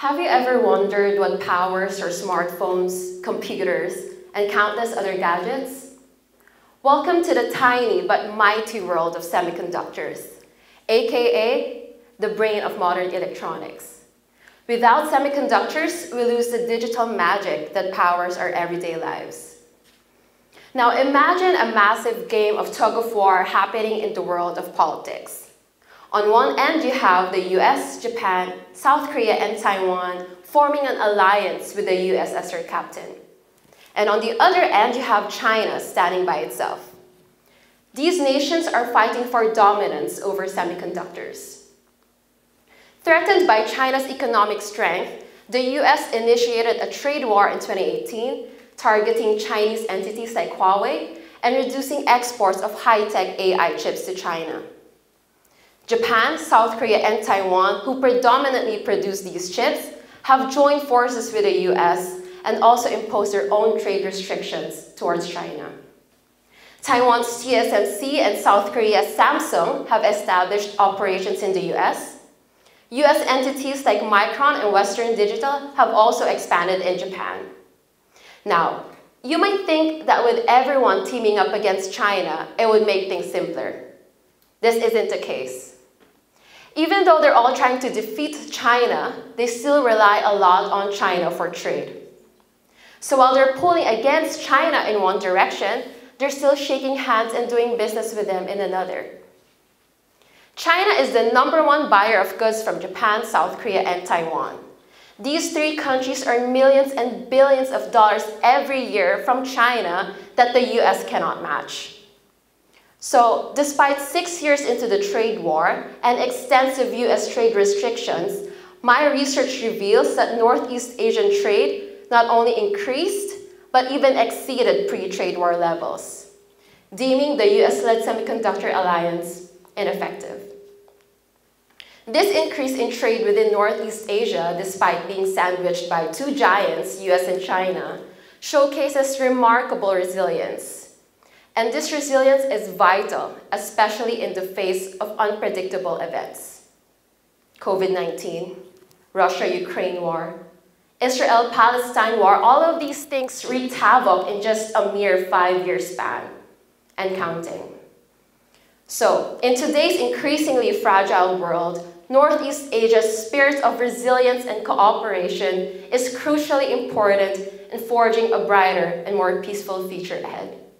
Have you ever wondered what powers your smartphones, computers, and countless other gadgets? Welcome to the tiny but mighty world of semiconductors, aka the brain of modern electronics. Without semiconductors, we lose the digital magic that powers our everyday lives. Now imagine a massive game of tug of war happening in the world of politics. On one end, you have the US, Japan, South Korea, and Taiwan forming an alliance with the US as their captain. And on the other end, you have China standing by itself. These nations are fighting for dominance over semiconductors. Threatened by China's economic strength, the US initiated a trade war in 2018, targeting Chinese entities like Huawei and reducing exports of high-tech AI chips to China. Japan, South Korea, and Taiwan, who predominantly produce these chips, have joined forces with the US and also imposed their own trade restrictions towards China. Taiwan's TSMC and South Korea's Samsung have established operations in the US. US entities like Micron and Western Digital have also expanded in Japan. Now, you might think that with everyone teaming up against China, it would make things simpler. This isn't the case. Even though they're all trying to defeat China, they still rely a lot on China for trade. So while they're pulling against China in one direction, they're still shaking hands and doing business with them in another. China is the number one buyer of goods from Japan, South Korea, and Taiwan. These three countries earn millions and billions of dollars every year from China that the US cannot match. So despite six years into the trade war and extensive US trade restrictions, my research reveals that Northeast Asian trade not only increased, but even exceeded pre-trade war levels, deeming the US-led semiconductor alliance ineffective. This increase in trade within Northeast Asia, despite being sandwiched by two giants, US and China, showcases remarkable resilience and this resilience is vital, especially in the face of unpredictable events. COVID-19, Russia-Ukraine war, Israel-Palestine war, all of these things wreaked havoc in just a mere five-year span and counting. So, in today's increasingly fragile world, Northeast Asia's spirit of resilience and cooperation is crucially important in forging a brighter and more peaceful future ahead.